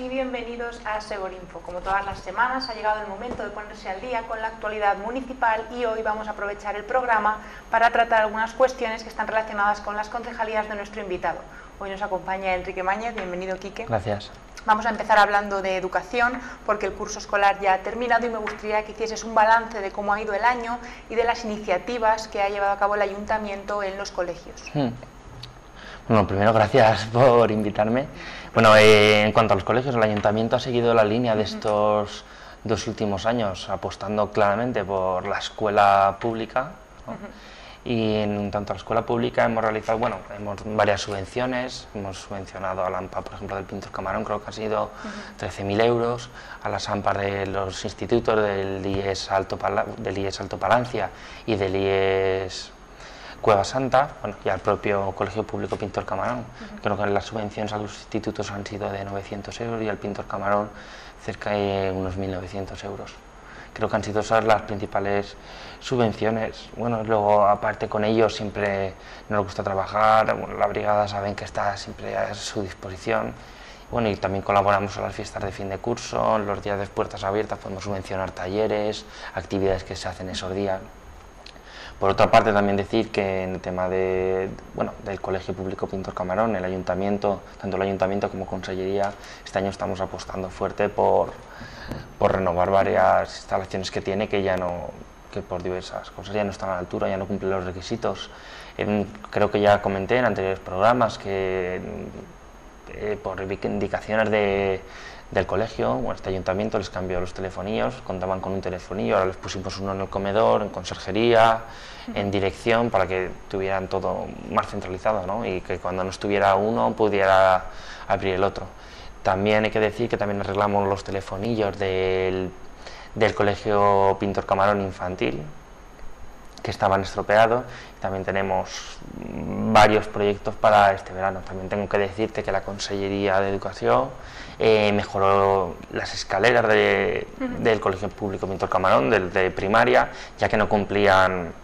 y bienvenidos a Segorinfo. Como todas las semanas ha llegado el momento de ponerse al día con la actualidad municipal y hoy vamos a aprovechar el programa para tratar algunas cuestiones que están relacionadas con las concejalías de nuestro invitado. Hoy nos acompaña Enrique Mañez, bienvenido Quique. Gracias. Vamos a empezar hablando de educación porque el curso escolar ya ha terminado y me gustaría que hicieses un balance de cómo ha ido el año y de las iniciativas que ha llevado a cabo el ayuntamiento en los colegios. Hmm. Bueno, primero gracias por invitarme. Bueno, eh, en cuanto a los colegios, el ayuntamiento ha seguido la línea de estos dos últimos años, apostando claramente por la escuela pública. Y en tanto a la escuela pública hemos realizado bueno, hemos varias subvenciones, hemos subvencionado a la AMPA, por ejemplo, del Pintor Camarón, creo que ha sido 13.000 euros, a las AMPA de los institutos del IES Alto, del IES Alto Palancia y del IES Cueva Santa bueno, y al propio Colegio Público Pintor Camarón. Creo que las subvenciones a los institutos han sido de 900 euros y al Pintor Camarón cerca de unos 1.900 euros. Creo que han sido esas las principales subvenciones. Bueno, luego aparte con ellos siempre nos gusta trabajar, la brigada saben que está siempre a su disposición. Bueno, y también colaboramos en las fiestas de fin de curso, los días de puertas abiertas podemos subvencionar talleres, actividades que se hacen esos días. Por otra parte, también decir que en el tema de, bueno, del Colegio Público Pintor Camarón, el Ayuntamiento, tanto el Ayuntamiento como Consellería, este año estamos apostando fuerte por, por renovar varias instalaciones que tiene que ya no, que por diversas cosas ya no están a la altura, ya no cumplen los requisitos. creo que ya comenté en anteriores programas que eh, por indicaciones de, del colegio, bueno, este ayuntamiento les cambió los telefonillos, contaban con un telefonillo, ahora les pusimos uno en el comedor, en conserjería, en dirección, para que tuvieran todo más centralizado ¿no? y que cuando no estuviera uno pudiera abrir el otro. También hay que decir que también arreglamos los telefonillos del, del colegio Pintor Camarón Infantil, que estaban estropeados. También tenemos varios proyectos para este verano. También tengo que decirte que la Consellería de Educación eh, mejoró las escaleras del Colegio Público Pintor Camarón, de, primaria, ya que no cumplían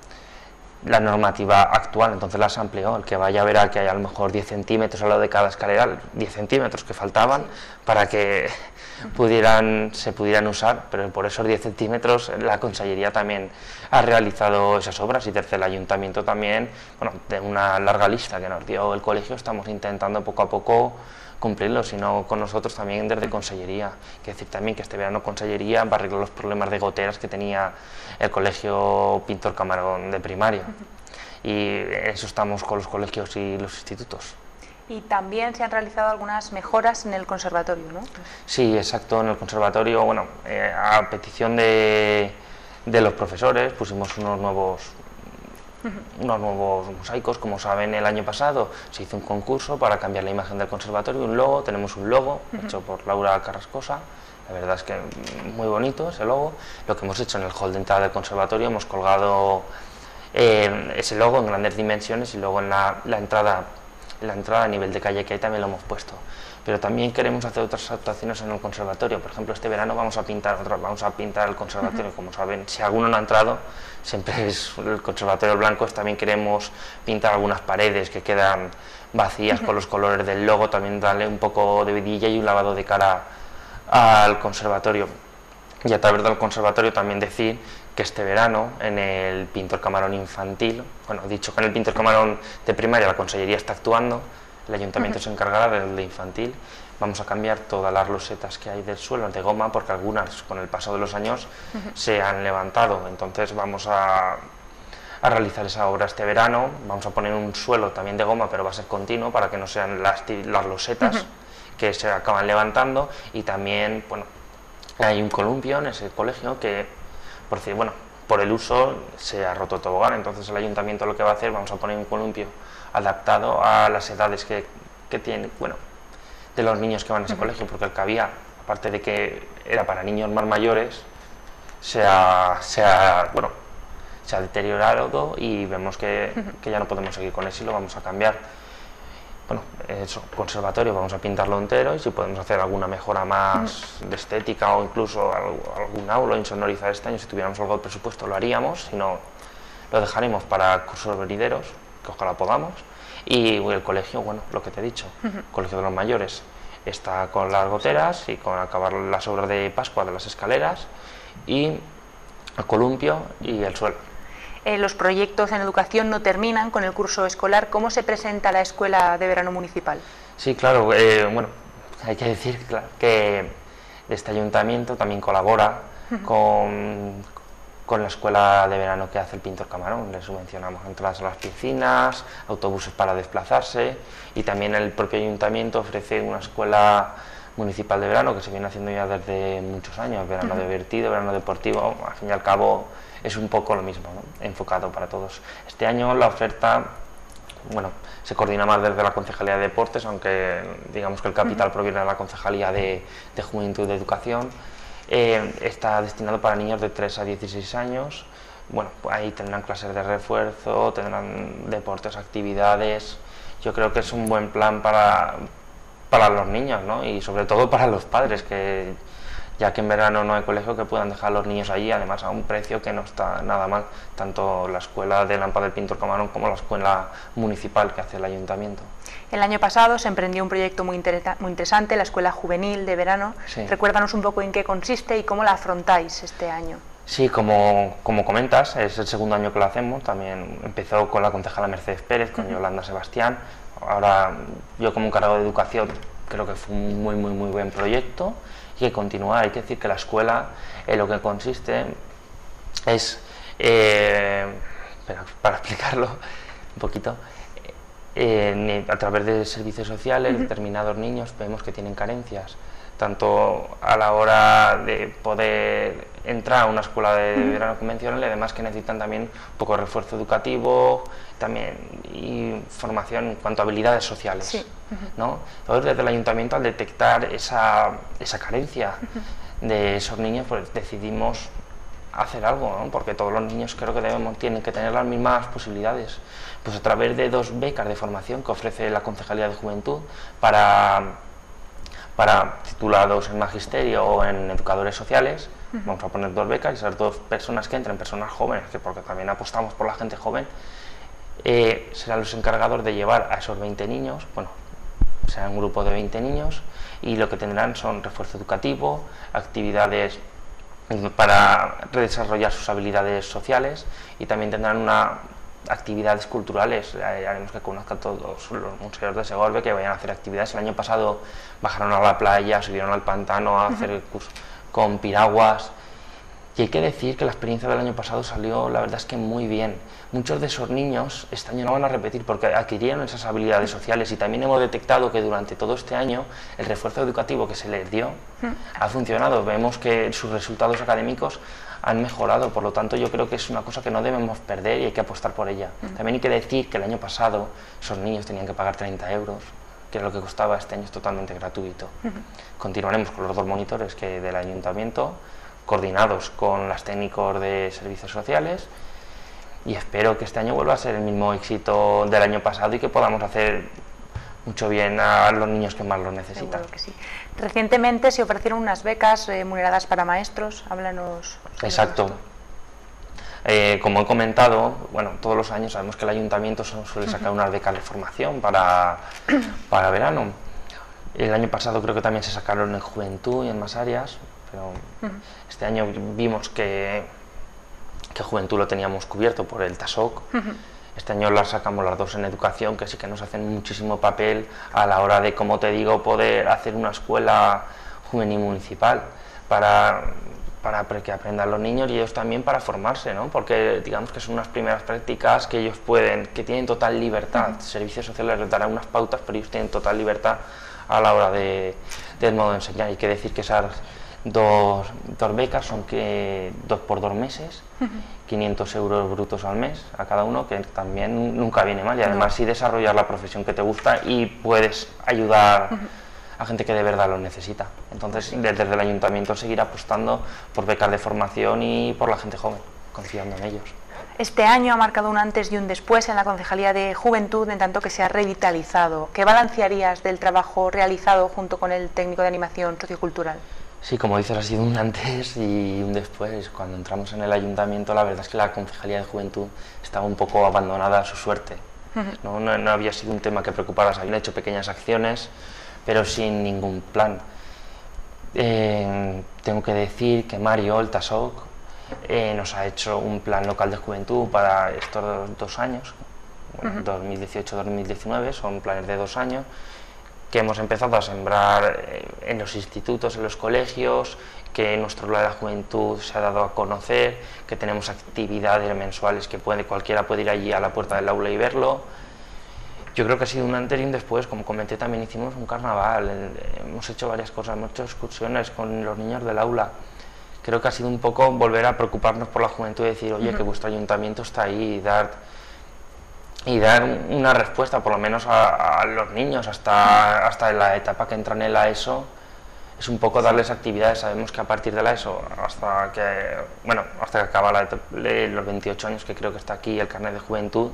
la normativa actual, entonces las amplió. El que vaya verá que hay a lo mejor 10 centímetros al lado de cada escalera, 10 centímetros que faltaban para que pudieran, se pudieran usar, pero por esos 10 centímetros la Consellería también ha realizado esas obras. Y tercer el Ayuntamiento también, bueno, de una larga lista que nos dio el colegio, estamos intentando poco a poco cumplirlo, sino con nosotros también desde Consellería. Quiero decir también que este verano Consellería va a arreglar los problemas de goteras que tenía el Colegio Pintor Camarón de primaria. Y eso estamos con los colegios y los institutos. Y también se han realizado algunas mejoras en el conservatorio, ¿no? Sí, exacto. En el conservatorio, bueno, eh, a petición de, de los profesores pusimos unos nuevos unos nuevos mosaicos. Como saben, el año pasado se hizo un concurso para cambiar la imagen del conservatorio, un logo, tenemos un logo hecho por Laura Carrascosa, la verdad es que muy bonito ese logo. Lo que hemos hecho en el hall de entrada del conservatorio, hemos colgado eh, ese logo en grandes dimensiones y luego en la, la, entrada, la entrada a nivel de calle que hay también lo hemos puesto. Pero también queremos hacer otras actuaciones en el conservatorio. Por ejemplo, este verano vamos a pintar otra, vamos a pintar el conservatorio, como saben, si alguno no ha entrado, siempre es el conservatorio blanco, también queremos pintar algunas paredes que quedan vacías con los colores del logo, también darle un poco de vidilla y un lavado de cara al conservatorio. Y a través del conservatorio también decir que este verano en el pintor camarón infantil, bueno, dicho que en el pintor camarón de primaria la consellería está actuando, el ayuntamiento se encargará del de infantil. Vamos a cambiar todas las losetas que hay del suelo de goma porque algunas con el paso de los años se han levantado. Entonces vamos a, realizar esa obra este verano. Vamos a poner un suelo también de goma, pero va a ser continuo para que no sean las, las losetas que se acaban levantando. Y también, bueno, hay un columpio en ese colegio que, por decir, bueno, por el uso se ha roto tobogán. Entonces el ayuntamiento lo que va a hacer, vamos a poner un columpio adaptado a las edades que, que tiene, bueno, de los niños que van a ese colegio, porque el que había, aparte de que era para niños más mayores, se ha, se ha, bueno, se ha deteriorado y vemos que, que, ya no podemos seguir con eso y lo vamos a cambiar. Bueno, eso, conservatorio, vamos a pintarlo entero y si podemos hacer alguna mejora más de estética o incluso algún aula, insonorizar este año, si tuviéramos algo de presupuesto lo haríamos, si no lo dejaremos para cursos venideros, que ojalá podamos. Y el colegio, bueno, lo que te he dicho, colegio de los mayores. está con las goteras y con acabar las obras de Pascua de las escaleras y el columpio y el suelo. Eh, los proyectos en educación no terminan con el curso escolar. ¿Cómo se presenta la escuela de verano municipal? Sí, claro, eh, bueno, hay que decir que este ayuntamiento también colabora con, con la escuela de verano que hace el Pintor Camarón. Le subvencionamos entradas a las piscinas, autobuses para desplazarse y también el propio ayuntamiento ofrece una escuela municipal de verano que se viene haciendo ya desde muchos años, verano divertido, verano deportivo, al fin y al cabo es un poco lo mismo, enfocado para todos. Este año la oferta, bueno, se coordina más desde la Concejalía de Deportes, aunque digamos que el capital proviene de la Concejalía de, de Juventud y de Educación eh, está destinado para niños de 3 a 16 años. Bueno, pues ahí tendrán clases de refuerzo, tendrán deportes, actividades. Yo creo que es un buen plan para, para los niños, ¿no? Y sobre todo para los padres, que ya que en verano no hay colegio, que puedan dejar a los niños allí, además a un precio que no está nada mal, tanto la escuela de Lampa del Pintor Camarón como la escuela municipal que hace el ayuntamiento. El año pasado se emprendió un proyecto muy, muy interesante, la Escuela Juvenil de Verano. Recuérdanos un poco en qué consiste y cómo la afrontáis este año. Sí, como, como comentas, es el segundo año que lo hacemos. También empezó con la concejala Mercedes Pérez, con Yolanda Sebastián. Ahora yo como encargado de educación creo que fue un muy, muy, muy buen proyecto y que continúa. Hay que decir que la escuela en lo que consiste es, eh, para explicarlo un poquito, a través de servicios sociales, determinados niños vemos que tienen carencias, tanto a la hora de poder entrar a una escuela de verano convencional y además que necesitan también un poco de refuerzo educativo también y formación en cuanto a habilidades sociales. ¿no? Entonces, desde el ayuntamiento, al detectar esa, esa carencia de esos niños, pues decidimos hacer algo, porque todos los niños creo que debemos, tienen que tener las mismas posibilidades pues a través de dos becas de formación que ofrece la Concejalía de Juventud para, para titulados en magisterio o en educadores sociales. Vamos a poner dos becas y esas dos personas que entren, personas jóvenes, que porque también apostamos por la gente joven, eh, serán los encargados de llevar a esos 20 niños, bueno, será un grupo de 20 niños y lo que tendrán son refuerzo educativo, actividades para desarrollar sus habilidades sociales y también tendrán una actividades culturales, haremos que conozcan todos los museos de Segorbe, que vayan a hacer actividades. El año pasado bajaron a la playa, subieron al pantano a hacer curso con piraguas. Y hay que decir que la experiencia del año pasado salió, la verdad es que muy bien. Muchos de esos niños este año no van a repetir porque adquirieron esas habilidades sociales y también hemos detectado que durante todo este año el refuerzo educativo que se les dio ha funcionado. Vemos que sus resultados académicos han mejorado, por lo tanto yo creo que es una cosa que no debemos perder y hay que apostar por ella. También hay que decir que el año pasado esos niños tenían que pagar 30 euros, que es lo que costaba, este año es totalmente gratuito. Continuaremos con los dos monitores que del ayuntamiento, coordinados con las técnicos de servicios sociales y espero que este año vuelva a ser el mismo éxito del año pasado y que podamos hacer mucho bien a los niños que más lo necesitan. Recientemente se ofrecieron unas becas remuneradas para maestros, háblanos. Exacto. Eh, como he comentado, bueno, todos los años sabemos que el ayuntamiento suele sacar unas becas de formación para, para verano. El año pasado creo que también se sacaron en juventud y en más áreas, pero este año vimos que, que juventud lo teníamos cubierto por el TASOC. Este año las sacamos las dos en educación, que sí que nos hacen muchísimo papel a la hora de, como te digo, poder hacer una escuela juvenil municipal para, para que aprendan los niños y ellos también para formarse, ¿no? porque digamos que son unas primeras prácticas que ellos pueden, que tienen total libertad. Servicios sociales les darán unas pautas, pero ellos tienen total libertad a la hora de, del modo de enseñar. Hay que decir que esas dos, dos becas son que dos por dos meses. 500 euros brutos al mes a cada uno, que también nunca viene mal. Y además si desarrollar la profesión que te gusta y puedes ayudar a gente que de verdad lo necesita. Entonces, desde el ayuntamiento seguir apostando por becas de formación y por la gente joven, confiando en ellos. Este año ha marcado un antes y un después en la Concejalía de Juventud, en tanto que se ha revitalizado. ¿Qué balancearías del trabajo realizado junto con el técnico de animación sociocultural? Sí, como dices, ha sido un antes y un después. Cuando entramos en el ayuntamiento, la verdad es que la Concejalía de Juventud estaba un poco abandonada a su suerte. ¿no? No, había sido un tema que preocupara, se habían hecho pequeñas acciones, pero sin ningún plan. Eh, tengo que decir que Mario, el TASOC, eh, nos ha hecho un plan local de juventud para estos dos años, 2018-2019, son planes de dos años, que hemos empezado a sembrar eh, en los institutos, en los colegios, que nuestro plan de la juventud se ha dado a conocer, que tenemos actividades mensuales que puede, cualquiera puede ir allí a la puerta del aula y verlo. Yo creo que ha sido un antes y un después, como comenté también hicimos un carnaval, hemos hecho varias cosas, hemos hecho excursiones con los niños del aula. Creo que ha sido un poco volver a preocuparnos por la juventud y decir, oye, que vuestro ayuntamiento está ahí y dar y dar una respuesta, por lo menos a, los niños, hasta, hasta la etapa que entran en la ESO, es un poco darles actividades. Sabemos que a partir de la ESO, hasta que, bueno, hasta que acaba la los 28 años, que creo que está aquí el carnet de juventud,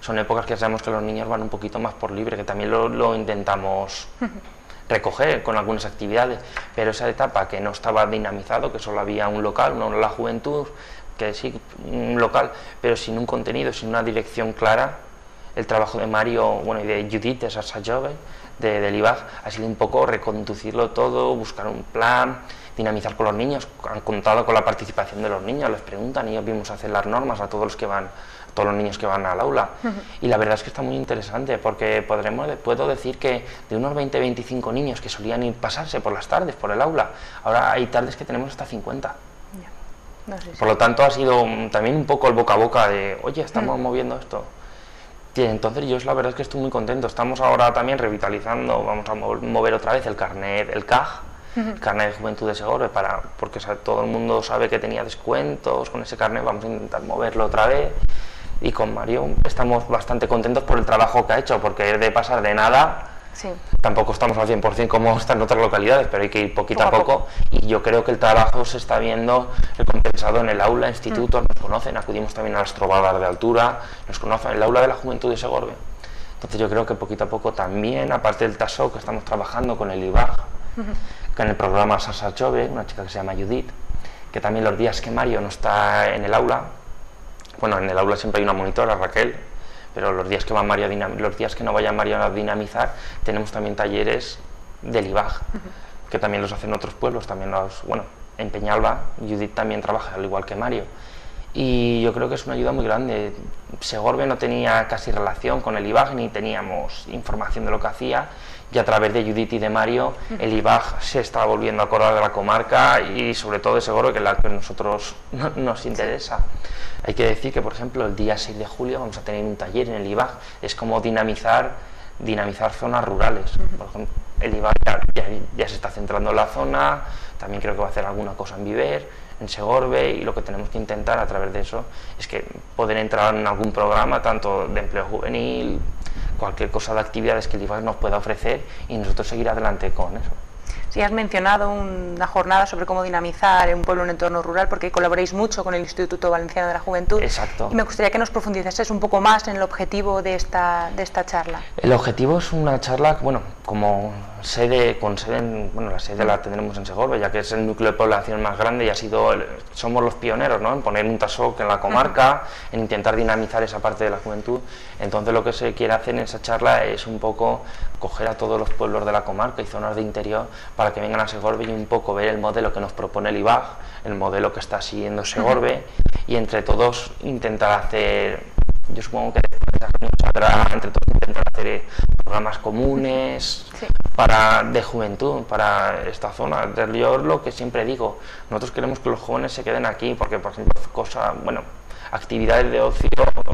son épocas que sabemos que los niños van un poquito más por libre, que también lo, lo intentamos recoger con algunas actividades, pero esa etapa que no estaba dinamizado, que solo había un local, no la juventud, que sí, un local, pero sin un contenido, sin una dirección clara, el trabajo de Mario bueno, y de Judith, de Sasa Jove, de, IBAG, ha sido un poco reconducirlo todo, buscar un plan, dinamizar con los niños. Han contado con la participación de los niños, les preguntan y ellos vimos hacer las normas a todos los que van todos los niños que van al aula. Y la verdad es que está muy interesante porque podremos, puedo decir que de unos 20-25 niños que solían ir pasarse por las tardes por el aula, ahora hay tardes que tenemos hasta 50. por lo tanto, ha sido también un poco el boca a boca de, oye, estamos moviendo esto entonces yo la verdad es que estoy muy contento. Estamos ahora también revitalizando, vamos a mover otra vez el carnet, el CAG, el carnet de juventud de Segorbe, para, porque todo el mundo sabe que tenía descuentos con ese carnet, vamos a intentar moverlo otra vez. Y con Mario estamos bastante contentos por el trabajo que ha hecho, porque es de pasar de nada Tampoco estamos al 100% como están en otras localidades, pero hay que ir poquito a poco, Y yo creo que el trabajo se está viendo compensado en el aula, institutos, mm. nos conocen, acudimos también a las trovadas de altura, nos conocen, el aula de la juventud de Segorbe. Entonces yo creo que poquito a poco también, aparte del TASO, que estamos trabajando con el IBAG, con el programa Sasa Chove, una chica que se llama Judith, que también los días que Mario no está en el aula, bueno, en el aula siempre hay una monitora, Raquel, pero los días que, va Mario los días que no vaya Mario a dinamizar, tenemos también talleres del IBAG, que también los hacen otros pueblos, también los, bueno, en Peñalba, Judith también trabaja, al igual que Mario. Y yo creo que es una ayuda muy grande. Segorbe no tenía casi relación con el IBAG, ni teníamos información de lo que hacía, y a través de Judith y de Mario, el IBAG se está volviendo a acordar de la comarca y sobre todo de Segorbe, que es la que a nosotros nos interesa. Hay que decir que, por ejemplo, el día 6 de julio vamos a tener un taller en el IBAG, es como dinamizar, dinamizar zonas rurales. Por ejemplo, el IBAG ya, se está centrando en la zona, también creo que va a hacer alguna cosa en Viver, en Segorbe, y lo que tenemos que intentar a través de eso es que poder entrar en algún programa, tanto de empleo juvenil, cualquier cosa de actividades que el IBAG nos pueda ofrecer y nosotros seguir adelante con eso. Si has mencionado una jornada sobre cómo dinamizar un pueblo en un entorno rural, porque colaboráis mucho con el Instituto Valenciano de la Juventud. Exacto. Y me gustaría que nos profundizases un poco más en el objetivo de esta, de esta charla. El objetivo es una charla, bueno, como sede, con sede, bueno, la sede la tendremos en Segorbe, ya que es el núcleo de población más grande y ha sido, somos los pioneros, ¿no? En poner un TASOC en la comarca, en intentar dinamizar esa parte de la juventud. Entonces lo que se quiere hacer en esa charla es un poco coger a todos los pueblos de la comarca y zonas de interior para que vengan a Segorbe y un poco ver el modelo que nos propone el IBAG, el modelo que está siguiendo Segorbe y entre todos intentar hacer, yo supongo que entre todos intentar hacer programas comunes para, de juventud para esta zona. Yo lo que siempre digo, nosotros queremos que los jóvenes se queden aquí porque, por ejemplo, cosa, bueno, actividades de ocio,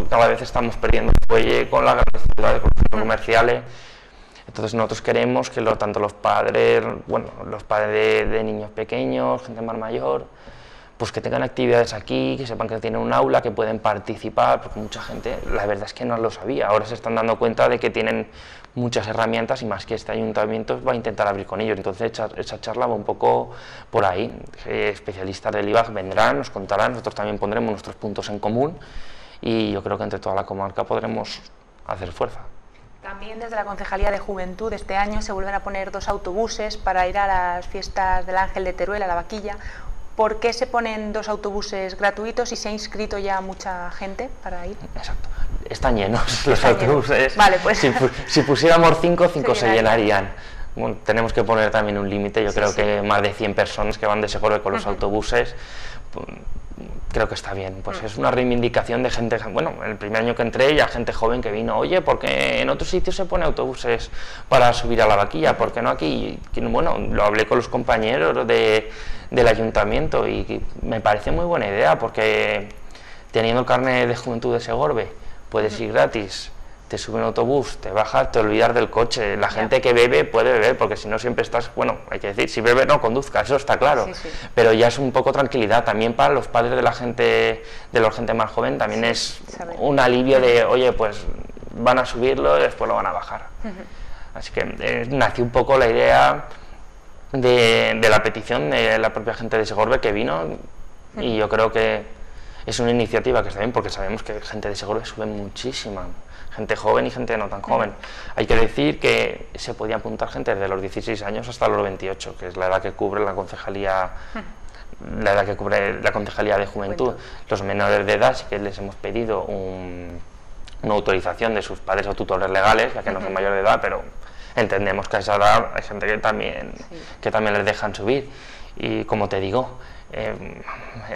cada vez estamos perdiendo fuelle con las grandes ciudades, con los comerciales. Entonces nosotros queremos que lo, tanto los padres, bueno, los padres de, niños pequeños, gente más mayor, pues que tengan actividades aquí, que sepan que tienen un aula, que pueden participar, porque mucha gente, la verdad es que no lo sabía, ahora se están dando cuenta de que tienen muchas herramientas y más que este ayuntamiento va a intentar abrir con ellos. Entonces esa, charla va un poco por ahí. Eh, especialistas del IBAG vendrán, nos contarán, nosotros también pondremos nuestros puntos en común y yo creo que entre toda la comarca podremos hacer fuerza. También desde la Concejalía de Juventud este año se vuelven a poner dos autobuses para ir a las fiestas del Ángel de Teruel, a la vaquilla. ¿Por qué se ponen dos autobuses gratuitos y se ha inscrito ya mucha gente para ir? Exacto. Están llenos los autobuses. Vale, pues. Si, pusiéramos cinco, cinco se, llenarían. bueno, tenemos que poner también un límite. Yo creo que más de 100 personas que van de Segorbe con los autobuses, creo que está bien. Pues es una reivindicación de gente, bueno, el primer año que entré ya gente joven que vino, oye, porque en otros sitios se pone autobuses para subir a la vaquilla? ¿Por qué no aquí? Bueno, lo hablé con los compañeros de, del ayuntamiento y me parece muy buena idea porque teniendo el carnet de juventud de Segorbe puedes ir gratis te sube un autobús, te bajas, te olvidas del coche. La gente que bebe puede beber, porque si no siempre estás, bueno, hay que decir, si bebe no conduzca, eso está claro. Pero ya es un poco tranquilidad. También para los padres de la gente, de la gente más joven, también es un alivio de, oye, pues van a subirlo y después lo van a bajar. Así que eh, nació un poco la idea de, de, la petición de la propia gente de Segorbe que vino y yo creo que es una iniciativa que está bien porque sabemos que gente de Segorbe sube muchísima gente joven y gente no tan joven. Hay que decir que se podía apuntar gente desde los 16 años hasta los 28, que es la edad que cubre la concejalía la edad que cubre la concejalía de juventud. Los menores de edad sí que les hemos pedido una autorización de sus padres o tutores legales, ya que no son mayores de edad, pero entendemos que a esa edad hay gente que también, que también les dejan subir. Y como te digo, Em,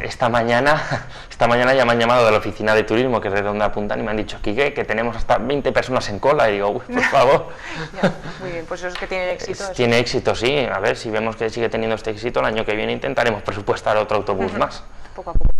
esta mañana esta mañana ya me han llamado de la oficina de turismo, que es de donde apuntan, y me han dicho, Quique, que tenemos hasta 20 personas en cola. Y digo, uy, por favor. muy bien, pues eso es que tiene éxito. Tiene éxito, sí. A ver, si vemos que sigue teniendo este éxito, el año que viene intentaremos presupuestar otro autobús más. Poco a poco.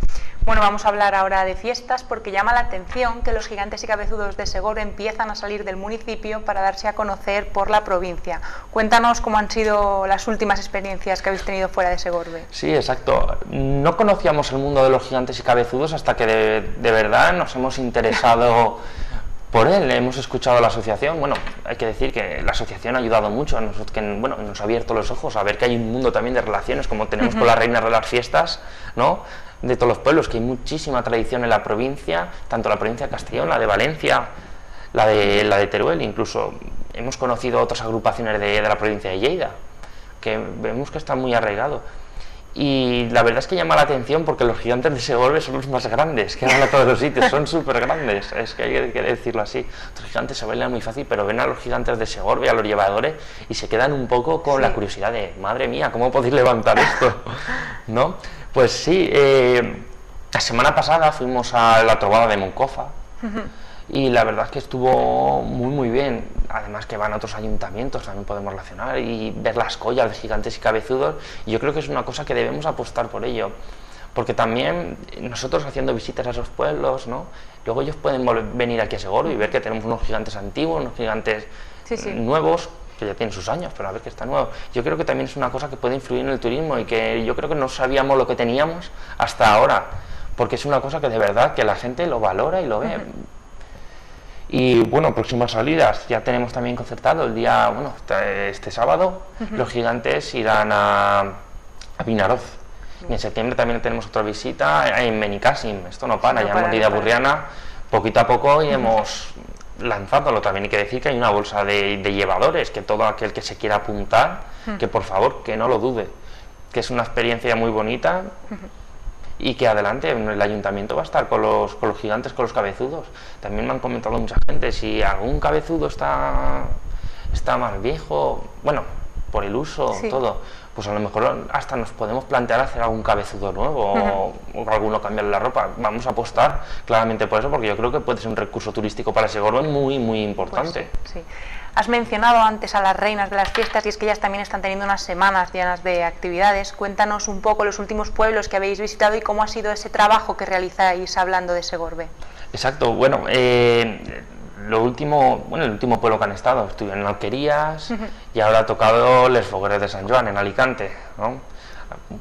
Bueno, vamos a hablar ahora de fiestas porque llama la atención que los gigantes y cabezudos de Segoro empiezan a salir del municipio para darse a conocer por la provincia. Cuéntanos cómo han sido las últimas experiencias que habéis tenido fuera de Segorbe. Sí, exacto. No conocíamos el mundo de los gigantes y cabezudos hasta que de, verdad nos hemos interesado por él. Hemos escuchado la asociación. Bueno, hay que decir que la asociación ha ayudado mucho, nosotros, que, bueno, nos ha abierto los ojos a ver que hay un mundo también de relaciones, como tenemos con las reinas de las fiestas, ¿no? De todos los pueblos, que hay muchísima tradición en la provincia, tanto la provincia de Castellón, la de Valencia, la de, la de Teruel, incluso hemos conocido otras agrupaciones de, la provincia de Lleida, que vemos que están muy arraigados. Y la verdad es que llama la atención porque los gigantes de Segorbe son los más grandes, que van a todos los sitios, son súper grandes, es que hay que decirlo así. Los gigantes se bailan muy fácil, pero ven a los gigantes de Segorbe, a los llevadores, y se quedan un poco con la curiosidad de, madre mía, ¿cómo podéis levantar esto? ¿No? Pues sí, eh, la semana pasada fuimos a la trovada de Moncofa y la verdad es que estuvo muy muy bien. Además que van a otros ayuntamientos, también podemos relacionar y ver las collas de gigantes y cabezudos. Y yo creo que es una cosa que debemos apostar por ello. Porque también nosotros haciendo visitas a esos pueblos, ¿no? luego ellos pueden venir aquí a Segoro y ver que tenemos unos gigantes antiguos, unos gigantes nuevos que ya tiene sus años, pero a ver que está nuevo. Yo creo que también es una cosa que puede influir en el turismo y que yo creo que no sabíamos lo que teníamos hasta ahora, porque es una cosa que de verdad que la gente lo valora y lo ve. Y bueno, próximas salidas, ya tenemos también concertado el día, bueno, este sábado, los gigantes irán a, a Vinaroz. Y en septiembre también tenemos otra visita en Menicasim, esto no para, ya hemos ido a Burriana. Poquito a poco y hemos lanzándolo. También hay que decir que hay una bolsa de, llevadores, que todo aquel que se quiera apuntar, que por favor, que no lo dude, que es una experiencia muy bonita y que adelante el ayuntamiento va a estar con los, con los gigantes, con los cabezudos. También me han comentado mucha gente, si algún cabezudo está, está más viejo, bueno, por el uso, todo, pues a lo mejor hasta nos podemos plantear hacer algún cabezudo nuevo o, alguno cambiar la ropa. Vamos a apostar claramente por eso porque yo creo que puede ser un recurso turístico para ese gordo muy, muy importante. Pues sí. Has mencionado antes a las reinas de las fiestas y es que ellas también están teniendo unas semanas llenas de actividades. Cuéntanos un poco los últimos pueblos que habéis visitado y cómo ha sido ese trabajo que realizáis hablando de Segorbe. Exacto, bueno, eh, lo último, bueno, el último pueblo que han estado, estuvieron en Alquerías y ahora ha tocado Les Fogueres de San Joan, en Alicante. ¿no?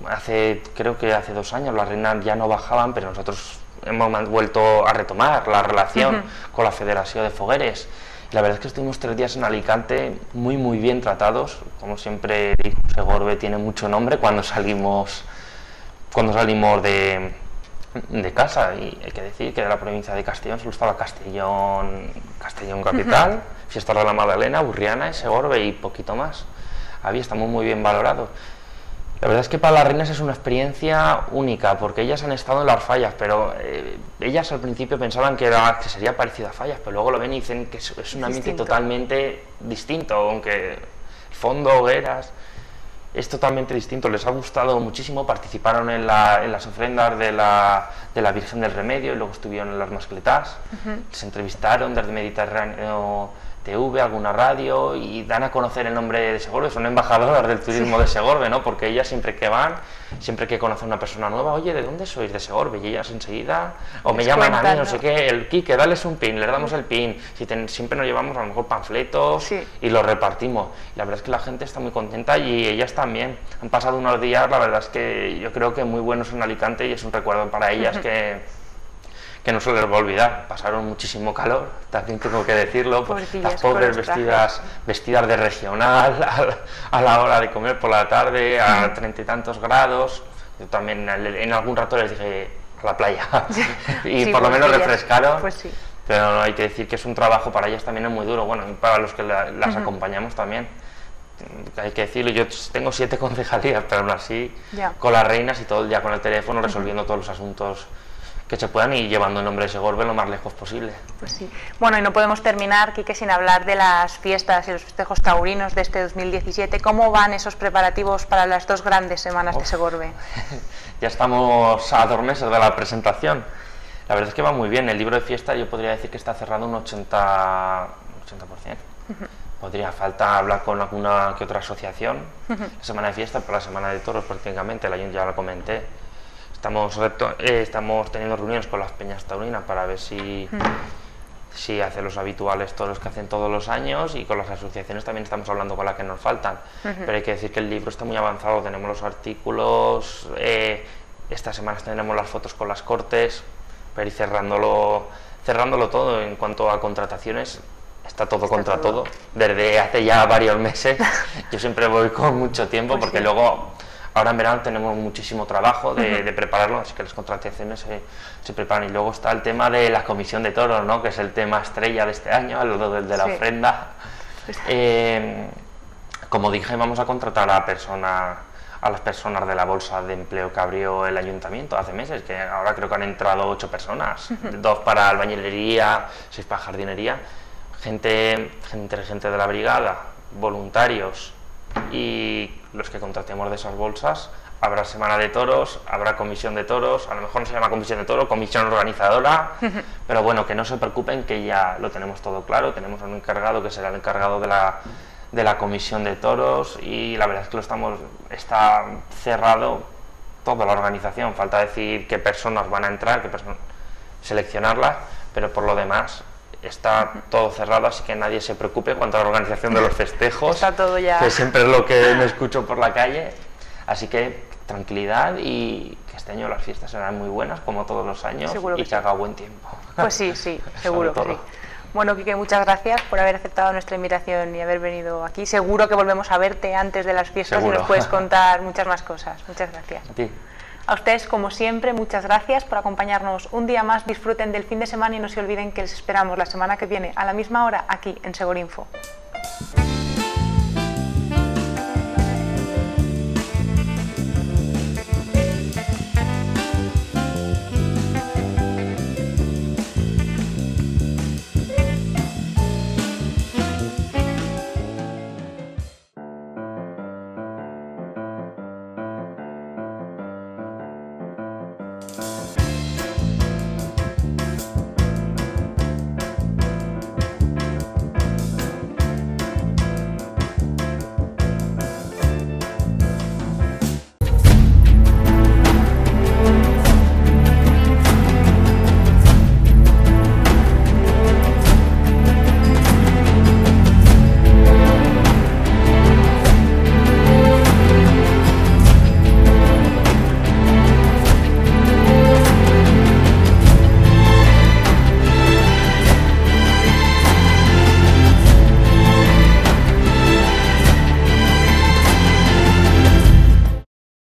Hace, creo que hace dos años las reinas ya no bajaban, pero nosotros hemos vuelto a retomar la relación con la Federación de Fogueres. La verdad es que estuvimos tres días en Alicante muy, muy bien tratados. Como siempre, Segorbe tiene mucho nombre cuando salimos, cuando salimos de, de casa y hay que decir que de la provincia de Castellón solo estaba Castellón, Castellón capital, Fiesta de la Magdalena, Burriana, Segorbe y poquito más. Había estamos muy bien valorados. La verdad es que para las reinas es una experiencia única, porque ellas han estado en las fallas, pero eh, ellas al principio pensaban que, era, que sería parecido a fallas, pero luego lo ven y dicen que es, un ambiente totalmente distinto, aunque fondo, hogueras, es totalmente distinto, les ha gustado muchísimo, participaron en, las ofrendas de la, de la, Virgen del Remedio y luego estuvieron en las mascletas, se entrevistaron desde Mediterráneo TV, alguna radio y dan a conocer el nombre de Segorbe, son embajadoras del turismo de Segorbe, ¿no? Porque ellas siempre que van, siempre que conocen a una persona nueva, oye, ¿de dónde sois? De Segorbe, y ellas enseguida, o me llaman a mí, no, sé qué, el Quique, dales un pin, les damos el pin, si siempre nos llevamos a lo mejor panfletos y los repartimos. la verdad es que la gente está muy contenta y ellas también. Han pasado unos días, la verdad es que yo creo que muy buenos en Alicante y es un recuerdo para ellas que que no se les va a olvidar. Pasaron muchísimo calor, también tengo que decirlo. Pues, las pobres vestidas, vestidas de regional a, la hora de comer por la tarde a treinta y tantos grados. Yo también en algún rato les dije a la playa y por lo menos refrescaron. Pues sí. Pero no hay que decir que es un trabajo para ellas también es muy duro, bueno, y para los que las acompañamos también hay que decirlo, yo tengo siete concejalías, pero aún así, con las reinas y todo el día con el teléfono resolviendo todos los asuntos que se puedan ir llevando el nombre de Segorbe lo más lejos posible. Pues sí. Bueno, y no podemos terminar, Quique, sin hablar de las fiestas y los festejos taurinos de este 2017. ¿Cómo van esos preparativos para las dos grandes semanas de Segorbe? ya estamos a dos meses de la presentación. La verdad es que va muy bien. El libro de fiesta yo podría decir que está cerrado un 80%. 80%. Podría falta hablar con alguna que otra asociación. La semana de fiesta, pero la semana de toros prácticamente, la ya lo comenté Estamos, eh, estamos teniendo reuniones con las peñas taurinas para ver si, si hacen los habituales todos los que hacen todos los años y con las asociaciones también estamos hablando con las que nos faltan. Pero hay que decir que el libro está muy avanzado, tenemos los artículos, eh, esta semana tenemos las fotos con las cortes, para ir cerrándolo, cerrándolo todo en cuanto a contrataciones. Está todo contra todo. Desde hace ya varios meses. Yo siempre voy con mucho tiempo pues porque luego Ahora en verano tenemos muchísimo trabajo de, prepararlo, así que las contrataciones se, preparan. Y luego está el tema de la comisión de toros, ¿no? que es el tema estrella de este año, el de, la ofrenda. Eh, como dije, vamos a contratar a, persona, a las personas de la bolsa de empleo que abrió el ayuntamiento hace meses, que ahora creo que han entrado ocho personas, dos para albañilería, seis para jardinería, gente, gente, gente de la brigada, voluntarios y los que contratemos de esas bolsas, habrá semana de toros, habrá comisión de toros, a lo mejor no se llama comisión de toros, comisión organizadora, pero bueno, que no se preocupen que ya lo tenemos todo claro, tenemos un encargado que será el encargado de la, de la comisión de toros y la verdad es que lo estamos, está cerrado toda la organización, falta decir qué personas van a entrar, qué personas, seleccionarlas, pero por lo demás está todo cerrado, así que nadie se preocupe cuanto a la organización de los festejos. Está todo ya. Que siempre es lo que me escucho por la calle. Así que tranquilidad y que este año las fiestas serán muy buenas, como todos los años, y que, haga buen tiempo. Pues sí, sí, seguro que sí. Bueno, Quique, muchas gracias por haber aceptado nuestra invitación y haber venido aquí. Seguro que volvemos a verte antes de las fiestas y nos puedes contar muchas más cosas. Muchas gracias. A ti. A ustedes, como siempre, muchas gracias por acompañarnos un día más. Disfruten del fin de semana y no se olviden que les esperamos la semana que viene a la misma hora aquí en Segurinfo.